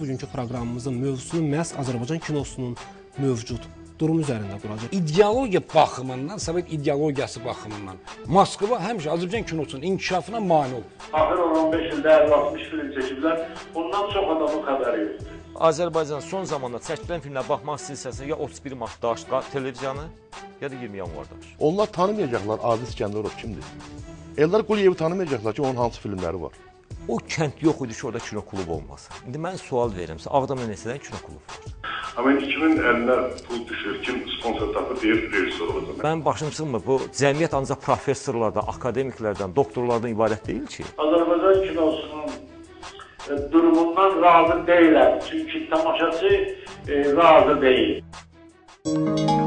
Bugünkü proqramımızın mövzusunu məhz Azərbaycan kinosunun mövcud durum üzərində quracaq. ideologiya baxımından, Sovet ideologiyası baxımından Moskva həmişə Azərbaycan kinosunun inkişafına mane olub. Axır 15 ildə 60 film çəkiblər. Bundan çox adamın xəbəri yoxdur. Azərbaycan son zamanda çəkilən filmlərə baxmaq istəyirsə ya 31 martda aç televiziyanı, ya da 20 yanvarda. Onlar tanımayacaqlar Aziz İskəndərov kimdir. Eldar Quliyevi tanımayacaqlar ki, onun hansı filmləri var. O kənd yox idi ki, orada kino klubu olmasın. İndi mən sual verirəm sizə, Ağdam Üniversitəsində kino klubu var. Amma kimin əlinə pul düşür, kim sponsor tapır deyir rejissor olacaq. Mənim başım çıxmır, bu cəmiyyət ancaq professorlardan, akademiklərdən, doktorlardan ibarət deyil ki. Azərbaycan kinosunun e, durumundan razı deyiləm. Çünki tamaşaçı e, razı deyil.